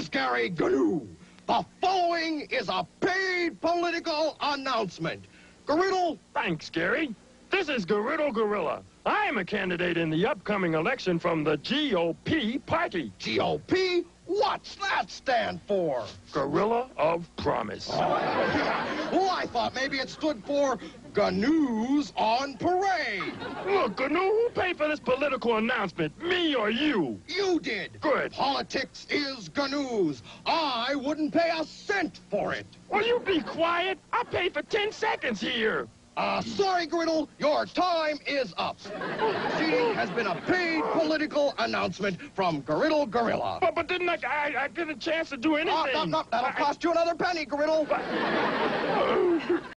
is Gary Gnu. The following is a paid political announcement. Goriddle, Thanks, Gary. This is Goriddle Gorilla. I am a candidate in the upcoming election from the GOP party. GOP, what's that stand for? Gorilla of Promise. Oh, Well, I thought maybe it stood for Gnu's on Parade. Look, Gnu, who paid for this political announcement? Me or you? You did. Good. Politics is Gnu's. I wouldn't pay a cent for it. Will you be quiet? I paid for 10 seconds here. Uh, sorry, Griddle, your time is up. Proceeding has been a paid political announcement from Griddle Gorilla. But, but didn't I, I, I get a chance to do anything? Oh, no, no, that'll I- cost you another penny, Griddle.